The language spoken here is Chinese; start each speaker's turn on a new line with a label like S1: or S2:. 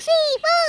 S1: 是风。